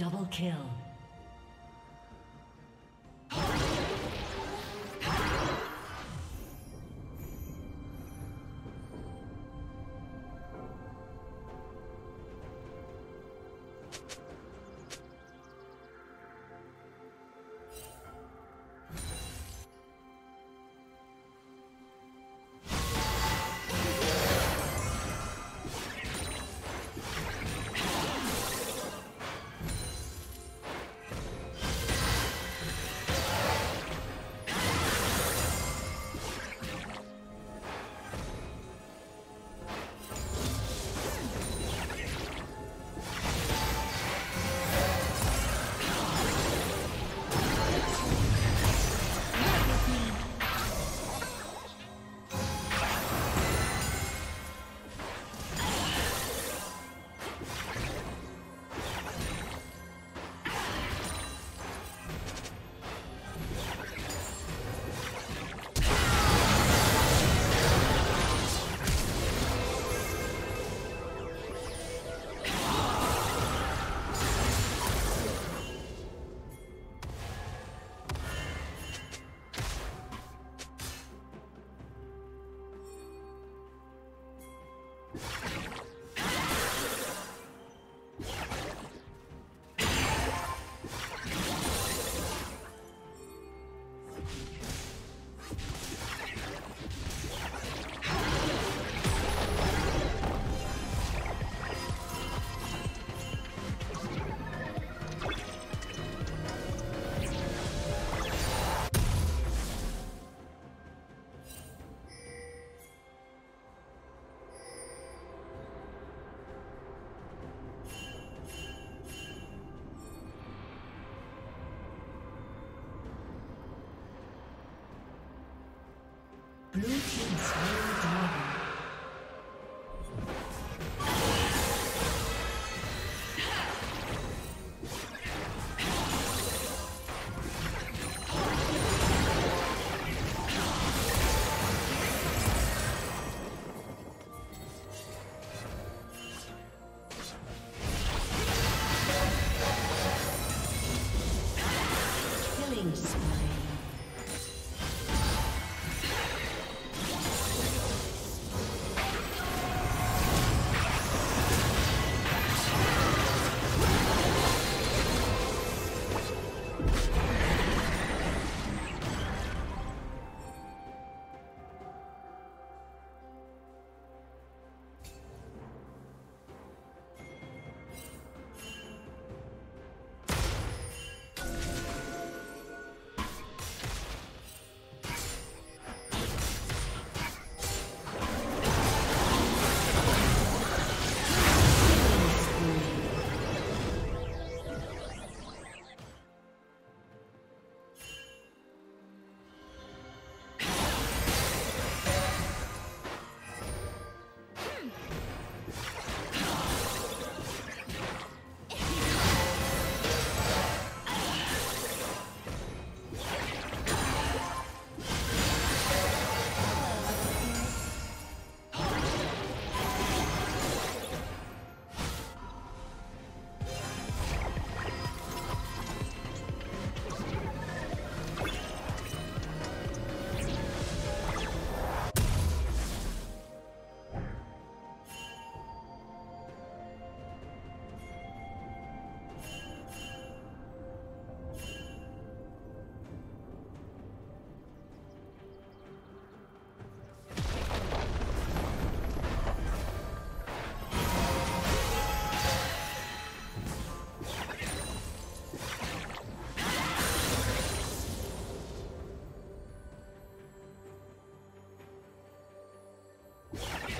Double kill. Team slain Yeah.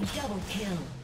Double kill.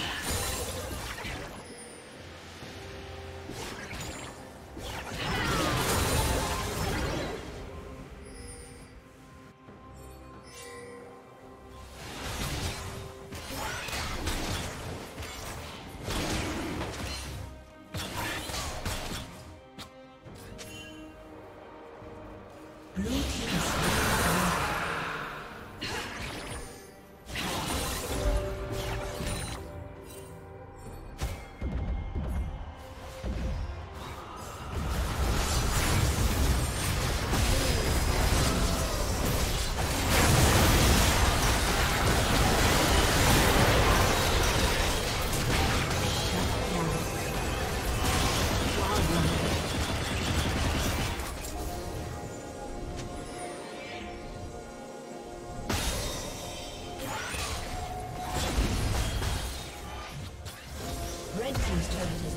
team's turret